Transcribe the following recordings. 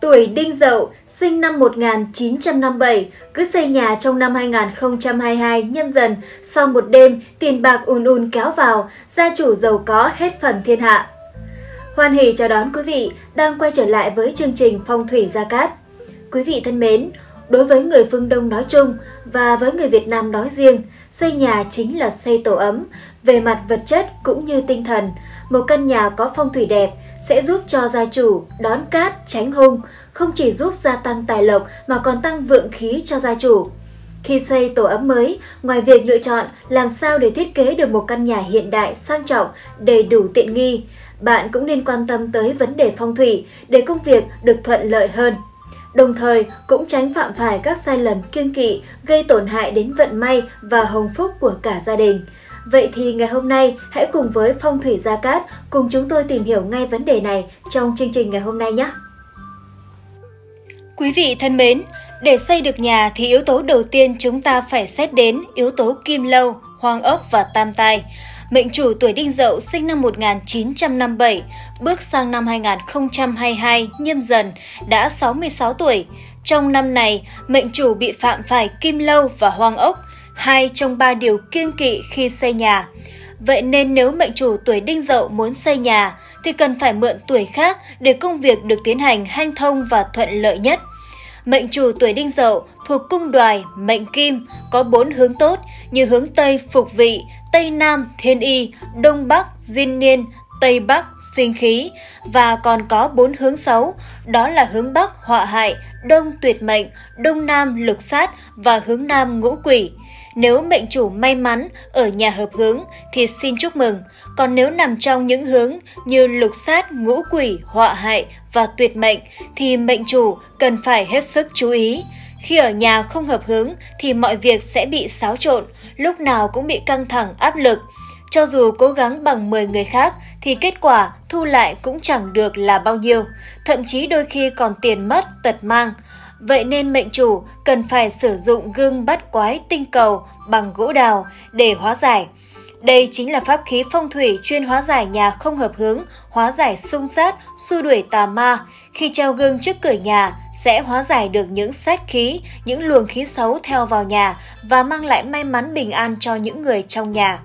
tuổi Đinh Dậu, sinh năm 1957, cứ xây nhà trong năm 2022 nhâm dần, sau một đêm tiền bạc ùn ùn kéo vào, gia chủ giàu có hết phần thiên hạ. Hoan hỷ chào đón quý vị đang quay trở lại với chương trình Phong thủy Gia Cát. Quý vị thân mến, đối với người phương Đông nói chung và với người Việt Nam nói riêng, xây nhà chính là xây tổ ấm, về mặt vật chất cũng như tinh thần. Một căn nhà có phong thủy đẹp sẽ giúp cho gia chủ đón cát tránh hung, không chỉ giúp gia tăng tài lộc mà còn tăng vượng khí cho gia chủ. Khi xây tổ ấm mới, ngoài việc lựa chọn làm sao để thiết kế được một căn nhà hiện đại, sang trọng, đầy đủ tiện nghi, bạn cũng nên quan tâm tới vấn đề phong thủy để công việc được thuận lợi hơn. Đồng thời cũng tránh phạm phải các sai lầm kiêng kỵ gây tổn hại đến vận may và hồng phúc của cả gia đình. Vậy thì ngày hôm nay hãy cùng với Phong thủy Gia Cát cùng chúng tôi tìm hiểu ngay vấn đề này trong chương trình ngày hôm nay nhé. Quý vị thân mến, để xây được nhà thì yếu tố đầu tiên chúng ta phải xét đến yếu tố kim lâu, hoang ốc và tam tai. Mệnh chủ tuổi đinh dậu sinh năm 1957, bước sang năm 2022 nhâm dần, đã 66 tuổi. Trong năm này, mệnh chủ bị phạm phải kim lâu và hoang ốc, hai trong ba điều kiêng kỵ khi xây nhà. Vậy nên nếu mệnh chủ tuổi đinh dậu muốn xây nhà, thì cần phải mượn tuổi khác để công việc được tiến hành hanh thông và thuận lợi nhất. Mệnh chủ tuổi đinh dậu thuộc cung đoài, mệnh kim, có bốn hướng tốt như hướng Tây phục vị, Tây Nam thiên y, Đông Bắc diên niên, Tây Bắc sinh khí và còn có bốn hướng xấu, đó là hướng Bắc họa hại, Đông tuyệt mệnh, Đông Nam lục sát và hướng Nam ngũ quỷ. Nếu mệnh chủ may mắn ở nhà hợp hướng thì xin chúc mừng, còn nếu nằm trong những hướng như lục sát, ngũ quỷ, họa hại và tuyệt mệnh thì mệnh chủ cần phải hết sức chú ý. Khi ở nhà không hợp hướng thì mọi việc sẽ bị xáo trộn, lúc nào cũng bị căng thẳng áp lực. Cho dù cố gắng bằng 10 người khác thì kết quả thu lại cũng chẳng được là bao nhiêu, thậm chí đôi khi còn tiền mất tật mang. Vậy nên mệnh chủ cần phải sử dụng gương bắt quái tinh cầu bằng gỗ đào để hóa giải. Đây chính là pháp khí phong thủy chuyên hóa giải nhà không hợp hướng, hóa giải xung sát, xua đuổi tà ma. Khi treo gương trước cửa nhà sẽ hóa giải được những sát khí, những luồng khí xấu theo vào nhà và mang lại may mắn bình an cho những người trong nhà.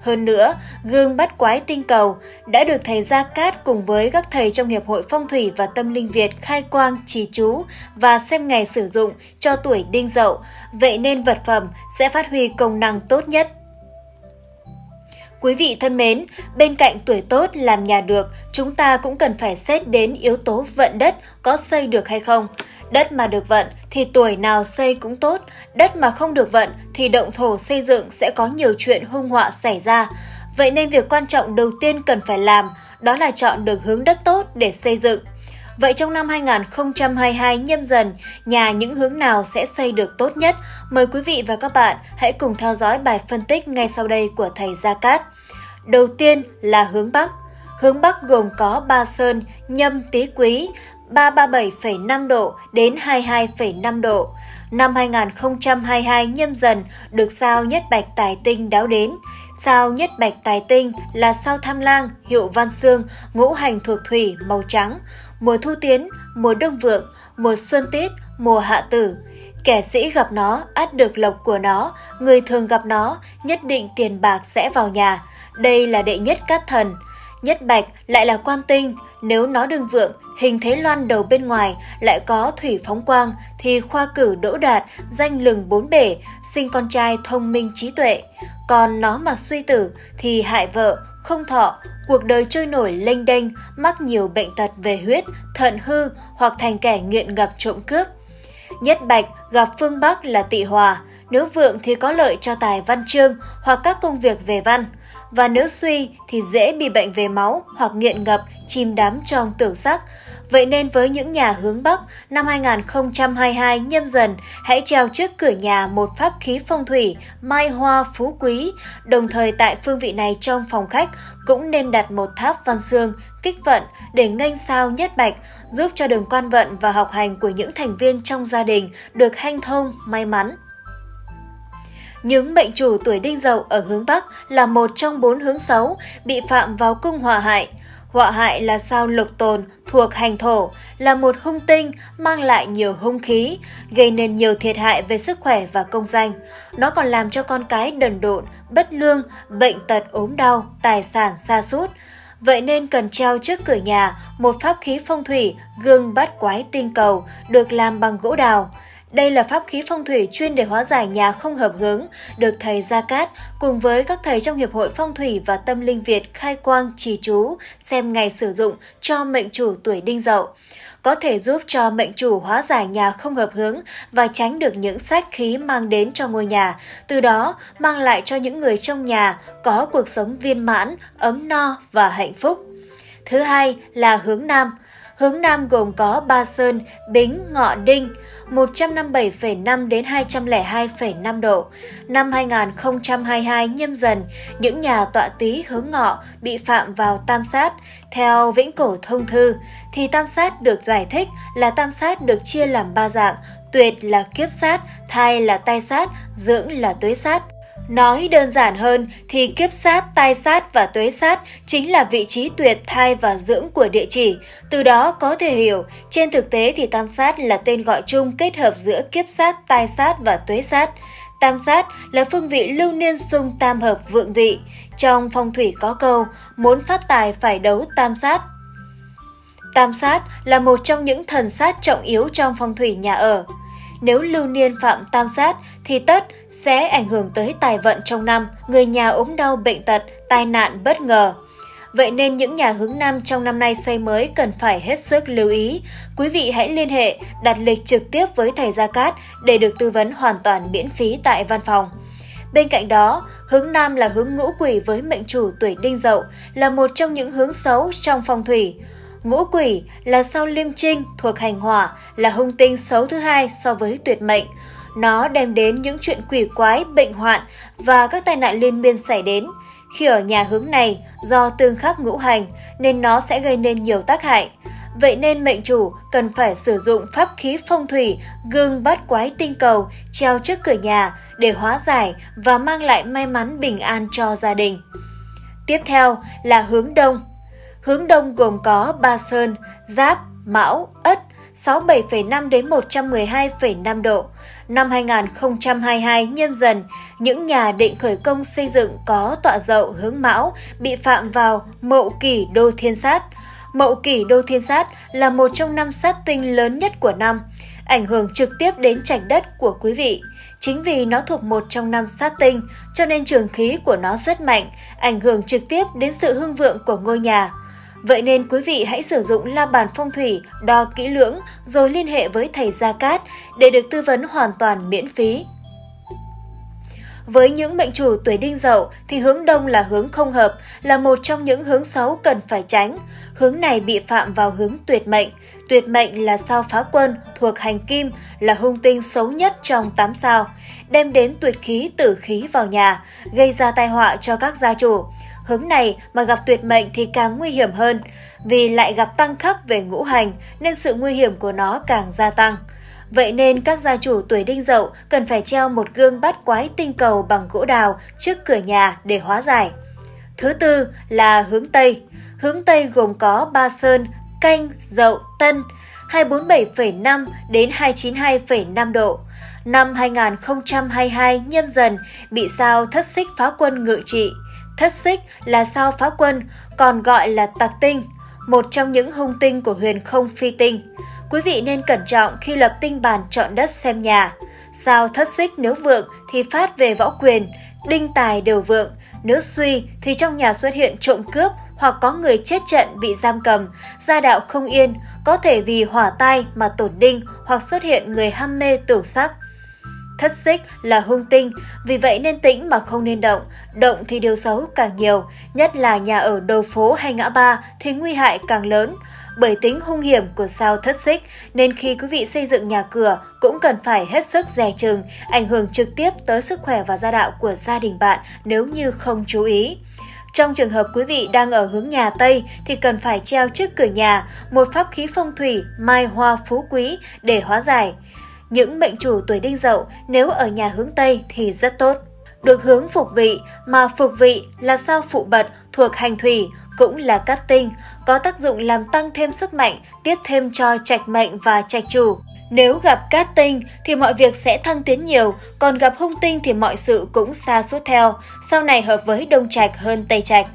Hơn nữa, gương bắt quái tinh cầu đã được thầy Gia Cát cùng với các thầy trong Hiệp hội Phong thủy và Tâm linh Việt khai quang trì chú và xem ngày sử dụng cho tuổi đinh dậu, vậy nên vật phẩm sẽ phát huy công năng tốt nhất. Quý vị thân mến, bên cạnh tuổi tốt làm nhà được, chúng ta cũng cần phải xét đến yếu tố vận đất có xây được hay không. Đất mà được vận thì tuổi nào xây cũng tốt, đất mà không được vận thì động thổ xây dựng sẽ có nhiều chuyện hung họa xảy ra. Vậy nên việc quan trọng đầu tiên cần phải làm đó là chọn được hướng đất tốt để xây dựng. Vậy trong năm 2022 nhâm dần, nhà những hướng nào sẽ xây được tốt nhất? Mời quý vị và các bạn hãy cùng theo dõi bài phân tích ngay sau đây của thầy Gia Cát. Đầu tiên là hướng Bắc. Hướng Bắc gồm có Ba Sơn, Nhâm, Tý Quý, 337,5 độ đến 22,5 độ. Năm 2022 nhâm dần được sao nhất bạch tài tinh đáo đến. Sao nhất bạch tài tinh là sao tham lang, hiệu văn xương, ngũ hành thuộc thủy màu trắng, mùa thu tiến, mùa đông vượng, mùa xuân tiết, mùa hạ tử. Kẻ sĩ gặp nó át được lộc của nó, người thường gặp nó nhất định tiền bạc sẽ vào nhà. Đây là đệ nhất cát thần. Nhất bạch lại là quan tinh, nếu nó đương vượng, hình thế loan đầu bên ngoài lại có thủy phóng quang thì khoa cử đỗ đạt, danh lừng bốn bể, sinh con trai thông minh trí tuệ. Còn nó mà suy tử thì hại vợ, không thọ, cuộc đời trôi nổi lênh đênh, mắc nhiều bệnh tật về huyết, thận hư hoặc thành kẻ nghiện ngập trộm cướp. Nhất bạch gặp phương Bắc là tị hòa, nếu vượng thì có lợi cho tài văn chương hoặc các công việc về văn và nếu suy thì dễ bị bệnh về máu hoặc nghiện ngập, chìm đắm trong tưởng sắc. Vậy nên với những nhà hướng Bắc, năm 2022 nhâm dần, hãy treo trước cửa nhà một pháp khí phong thủy, mai hoa phú quý. Đồng thời tại phương vị này trong phòng khách cũng nên đặt một tháp văn xương, kích vận để nghênh sao nhất bạch, giúp cho đường quan vận và học hành của những thành viên trong gia đình được hanh thông, may mắn. Những mệnh chủ tuổi đinh dậu ở hướng Bắc là một trong bốn hướng xấu bị phạm vào cung hỏa hại. Họa hại là sao lục tồn thuộc hành thổ, là một hung tinh mang lại nhiều hung khí, gây nên nhiều thiệt hại về sức khỏe và công danh. Nó còn làm cho con cái đần độn, bất lương, bệnh tật ốm đau, tài sản xa sút Vậy nên cần treo trước cửa nhà một pháp khí phong thủy gương bát quái tinh cầu được làm bằng gỗ đào. Đây là pháp khí phong thủy chuyên để hóa giải nhà không hợp hướng, được thầy Gia Cát cùng với các thầy trong Hiệp hội Phong thủy và Tâm linh Việt khai quang trì chú xem ngày sử dụng cho mệnh chủ tuổi đinh dậu có thể giúp cho mệnh chủ hóa giải nhà không hợp hướng và tránh được những sát khí mang đến cho ngôi nhà, từ đó mang lại cho những người trong nhà có cuộc sống viên mãn, ấm no và hạnh phúc. Thứ hai là hướng Nam. Hướng Nam gồm có Ba Sơn, Bính, Ngọ Đinh, 157,5 đến 202,5 độ. Năm 2022 nhâm dần, những nhà tọa tý hướng ngọ bị phạm vào tam sát. Theo Vĩnh Cổ Thông Thư, thì tam sát được giải thích là tam sát được chia làm ba dạng, tuyệt là kiếp sát, thai là tai sát, dưỡng là tuế sát. Nói đơn giản hơn thì kiếp sát, tai sát và tuế sát chính là vị trí tuyệt thai và dưỡng của địa chỉ. Từ đó có thể hiểu, trên thực tế thì tam sát là tên gọi chung kết hợp giữa kiếp sát, tai sát và tuế sát. Tam sát là phương vị lưu niên xung tam hợp vượng vị. Trong phong thủy có câu, muốn phát tài phải đấu tam sát. Tam sát là một trong những thần sát trọng yếu trong phong thủy nhà ở. Nếu lưu niên phạm tam sát thì tất sẽ ảnh hưởng tới tài vận trong năm, người nhà ốm đau bệnh tật, tai nạn bất ngờ. Vậy nên những nhà hướng Nam trong năm nay xây mới cần phải hết sức lưu ý. Quý vị hãy liên hệ, đặt lịch trực tiếp với thầy Gia Cát để được tư vấn hoàn toàn miễn phí tại văn phòng. Bên cạnh đó, hướng Nam là hướng ngũ quỷ với mệnh chủ tuổi đinh dậu, là một trong những hướng xấu trong phong thủy. Ngũ quỷ là sao liêm trinh thuộc hành hỏa, là hung tinh xấu thứ hai so với tuyệt mệnh. Nó đem đến những chuyện quỷ quái, bệnh hoạn và các tai nạn liên miên xảy đến. Khi ở nhà hướng này, do tương khắc ngũ hành nên nó sẽ gây nên nhiều tác hại. Vậy nên mệnh chủ cần phải sử dụng pháp khí phong thủy, gương bát quái tinh cầu treo trước cửa nhà để hóa giải và mang lại may mắn bình an cho gia đình. Tiếp theo là hướng đông. Hướng đông gồm có Ba Sơn, Giáp, Mão, Ất, 67,5 đến 112,5 độ. Năm 2022 nhâm dần, những nhà định khởi công xây dựng có tọa dậu hướng mão bị phạm vào mậu kỷ đô thiên sát. Mậu kỷ đô thiên sát là một trong năm sát tinh lớn nhất của năm, ảnh hưởng trực tiếp đến trạch đất của quý vị. Chính vì nó thuộc một trong năm sát tinh, cho nên trường khí của nó rất mạnh, ảnh hưởng trực tiếp đến sự hưng vượng của ngôi nhà. Vậy nên quý vị hãy sử dụng la bàn phong thủy, đo kỹ lưỡng rồi liên hệ với thầy Gia Cát để được tư vấn hoàn toàn miễn phí. Với những mệnh chủ tuổi đinh dậu thì hướng đông là hướng không hợp, là một trong những hướng xấu cần phải tránh. Hướng này bị phạm vào hướng tuyệt mệnh. Tuyệt mệnh là sao phá quân, thuộc hành kim, là hung tinh xấu nhất trong 8 sao, đem đến tuyệt khí tử khí vào nhà, gây ra tai họa cho các gia chủ. Hướng này mà gặp tuyệt mệnh thì càng nguy hiểm hơn, vì lại gặp tăng khắc về ngũ hành nên sự nguy hiểm của nó càng gia tăng. Vậy nên các gia chủ tuổi đinh dậu cần phải treo một gương bát quái tinh cầu bằng gỗ đào trước cửa nhà để hóa giải. Thứ tư là hướng Tây. Hướng Tây gồm có Ba Sơn, Canh, Dậu, Tân, 247,5 đến 292,5 độ. Năm 2022 nhâm dần bị sao thất xích phá quân ngự trị. Thất xích là sao phá quân, còn gọi là tạc tinh, một trong những hung tinh của huyền không phi tinh. Quý vị nên cẩn trọng khi lập tinh bàn chọn đất xem nhà. Sao thất xích nếu vượng thì phát về võ quyền, đinh tài đều vượng. Nếu suy thì trong nhà xuất hiện trộm cướp hoặc có người chết trận bị giam cầm, gia đạo không yên, có thể vì hỏa tai mà tổn đinh hoặc xuất hiện người ham mê tử sắc. Thất xích là hung tinh, vì vậy nên tĩnh mà không nên động, động thì điều xấu càng nhiều, nhất là nhà ở đầu phố hay ngã ba thì nguy hại càng lớn. Bởi tính hung hiểm của sao thất xích nên khi quý vị xây dựng nhà cửa cũng cần phải hết sức dè chừng, ảnh hưởng trực tiếp tới sức khỏe và gia đạo của gia đình bạn nếu như không chú ý. Trong trường hợp quý vị đang ở hướng nhà Tây thì cần phải treo trước cửa nhà một pháp khí phong thủy mai hoa phú quý để hóa giải. Những mệnh chủ tuổi đinh dậu nếu ở nhà hướng Tây thì rất tốt. Được hướng phục vị mà phục vị là sao phụ bật thuộc hành thủy cũng là cát tinh, có tác dụng làm tăng thêm sức mạnh, tiếp thêm cho trạch mệnh và trạch chủ. Nếu gặp cát tinh thì mọi việc sẽ thăng tiến nhiều, còn gặp hung tinh thì mọi sự cũng xa suốt theo, sau này hợp với đông trạch hơn tây trạch.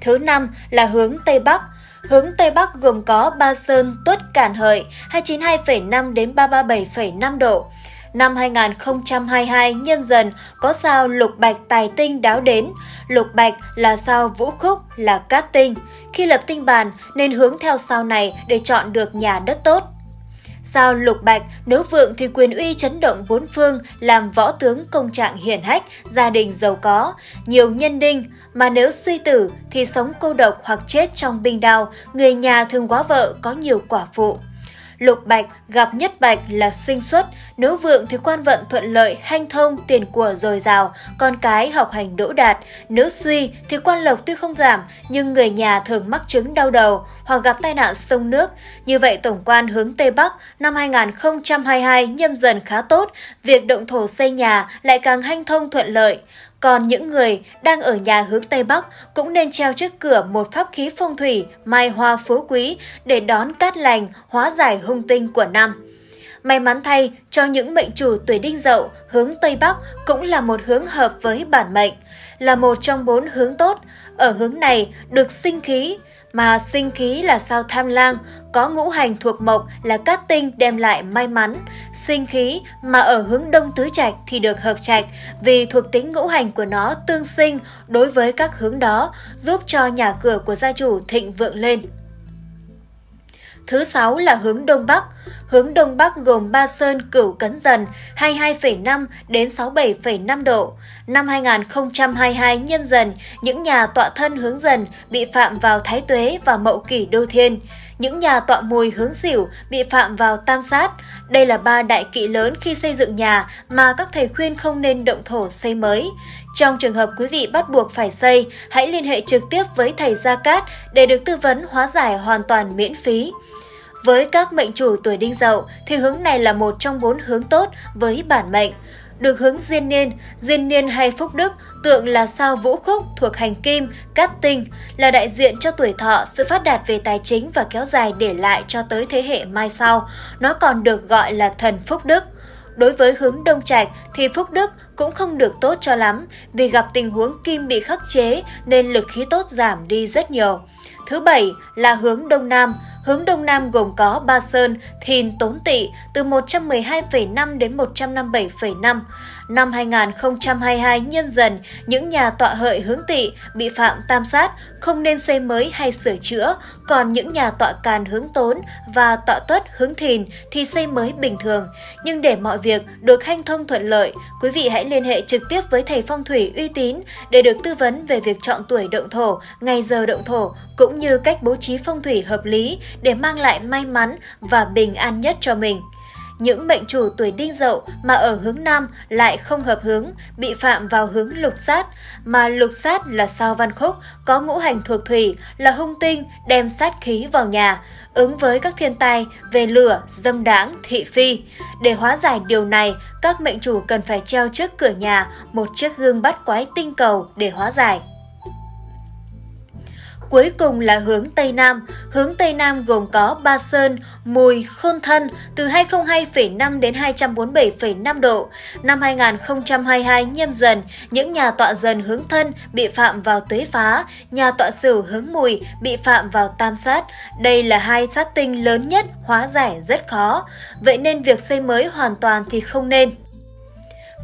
Thứ năm là hướng Tây Bắc. Hướng Tây Bắc gồm có Ba Sơn, Tuất, Cản Hợi 292,5 đến 337,5 độ. Năm 2022 nhâm dần có sao lục bạch tài tinh đáo đến. Lục bạch là sao vũ khúc là cát tinh. Khi lập tinh bàn nên hướng theo sao này để chọn được nhà đất tốt. Sao lục bạch, nếu vượng thì quyền uy chấn động bốn phương, làm võ tướng công trạng hiển hách, gia đình giàu có, nhiều nhân đinh, mà nếu suy tử thì sống cô độc hoặc chết trong binh đao, người nhà thường quá vợ có nhiều quả phụ. Lục bạch gặp nhất bạch là sinh xuất, nếu vượng thì quan vận thuận lợi, hanh thông, tiền của dồi dào, con cái học hành đỗ đạt. Nếu suy thì quan lộc tuy không giảm, nhưng người nhà thường mắc chứng đau đầu hoặc gặp tai nạn sông nước. Như vậy tổng quan hướng Tây Bắc năm 2022 nhâm dần khá tốt, việc động thổ xây nhà lại càng hanh thông thuận lợi. Còn những người đang ở nhà hướng Tây Bắc cũng nên treo trước cửa một pháp khí phong thủy mai hoa phú quý để đón cát lành, hóa giải hung tinh của năm. May mắn thay cho những mệnh chủ tuổi đinh dậu, hướng Tây Bắc cũng là một hướng hợp với bản mệnh, là một trong bốn hướng tốt. Ở hướng này được sinh khí, mà sinh khí là sao tham lang, có ngũ hành thuộc mộc là cát tinh đem lại may mắn. Sinh khí mà ở hướng đông tứ trạch thì được hợp trạch vì thuộc tính ngũ hành của nó tương sinh đối với các hướng đó, giúp cho nhà cửa của gia chủ thịnh vượng lên. Thứ sáu là hướng Đông Bắc. Hướng Đông Bắc gồm Ba Sơn, Cửu Cấn Dần 22,5 đến 67,5 độ. Năm 2022 nhâm dần, những nhà tọa thân hướng dần bị phạm vào Thái Tuế và Mậu Kỷ Đô Thiên. Những nhà tọa mùi hướng xỉu bị phạm vào Tam Sát. Đây là ba đại kỵ lớn khi xây dựng nhà mà các thầy khuyên không nên động thổ xây mới. Trong trường hợp quý vị bắt buộc phải xây, hãy liên hệ trực tiếp với thầy Gia Cát để được tư vấn hóa giải hoàn toàn miễn phí. Với các mệnh chủ tuổi đinh dậu thì hướng này là một trong bốn hướng tốt với bản mệnh. Được hướng diên niên, diên niên hay phúc đức tượng là sao vũ khúc thuộc hành kim, cát tinh, là đại diện cho tuổi thọ, sự phát đạt về tài chính và kéo dài để lại cho tới thế hệ mai sau. Nó còn được gọi là thần phúc đức. Đối với hướng đông trạch thì phúc đức cũng không được tốt cho lắm vì gặp tình huống kim bị khắc chế nên lực khí tốt giảm đi rất nhiều. Thứ bảy là hướng đông nam, Hướng Đông Nam gồm có Ba Sơn, Thìn, Tốn Tị từ 112,5 đến 157,5. Năm 2022 nhâm dần, những nhà tọa hợi hướng tỵ bị phạm tam sát không nên xây mới hay sửa chữa, còn những nhà tọa càn hướng tốn và tọa tuất hướng thìn thì xây mới bình thường. Nhưng để mọi việc được hanh thông thuận lợi, quý vị hãy liên hệ trực tiếp với thầy phong thủy uy tín để được tư vấn về việc chọn tuổi động thổ, ngày giờ động thổ cũng như cách bố trí phong thủy hợp lý để mang lại may mắn và bình an nhất cho mình. Những mệnh chủ tuổi đinh dậu mà ở hướng nam lại không hợp hướng, bị phạm vào hướng lục sát, mà lục sát là sao văn khúc, có ngũ hành thuộc thủy, là hung tinh, đem sát khí vào nhà, ứng với các thiên tai về lửa, dâm đáng, thị phi. Để hóa giải điều này, các mệnh chủ cần phải treo trước cửa nhà một chiếc gương bắt quái tinh cầu để hóa giải. Cuối cùng là hướng Tây Nam. Hướng Tây Nam gồm có Ba Sơn, Mùi, Khôn Thân từ 202,5 đến 247,5 độ. Năm 2022 nhâm dần, những nhà tọa dần hướng thân bị phạm vào tuế phá, nhà tọa sửu hướng mùi bị phạm vào tam sát. Đây là hai sát tinh lớn nhất, hóa giải rất khó. Vậy nên việc xây mới hoàn toàn thì không nên.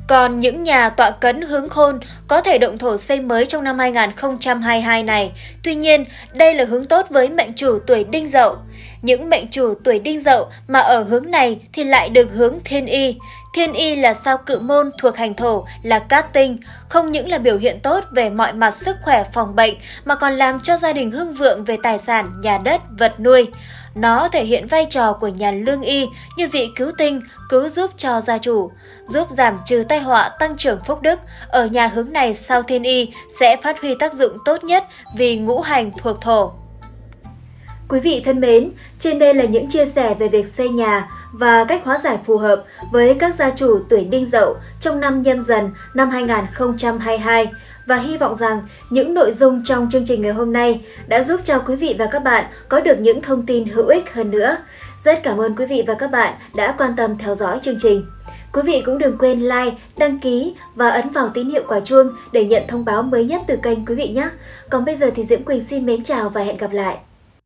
Còn những nhà tọa cấn hướng khôn có thể động thổ xây mới trong năm 2022 này. Tuy nhiên, đây là hướng tốt với mệnh chủ tuổi đinh dậu. Những mệnh chủ tuổi đinh dậu mà ở hướng này thì lại được hướng thiên y. Thiên y là sao cự môn thuộc hành thổ là cát tinh, không những là biểu hiện tốt về mọi mặt sức khỏe phòng bệnh mà còn làm cho gia đình hưng vượng về tài sản, nhà đất, vật nuôi. Nó thể hiện vai trò của nhà lương y như vị cứu tinh, cứu giúp cho gia chủ, giúp giảm trừ tai họa tăng trưởng phúc đức. Ở nhà hướng này sao thiên y sẽ phát huy tác dụng tốt nhất vì ngũ hành thuộc thổ. Quý vị thân mến, trên đây là những chia sẻ về việc xây nhà và cách hóa giải phù hợp với các gia chủ tuổi đinh dậu trong năm nhâm dần năm 2022. và hy vọng rằng những nội dung trong chương trình ngày hôm nay đã giúp cho quý vị và các bạn có được những thông tin hữu ích hơn nữa. Rất cảm ơn quý vị và các bạn đã quan tâm theo dõi chương trình. Quý vị cũng đừng quên like, đăng ký và ấn vào tín hiệu quả chuông để nhận thông báo mới nhất từ kênh quý vị nhé. Còn bây giờ thì Diễm Quỳnh xin mến chào và hẹn gặp lại.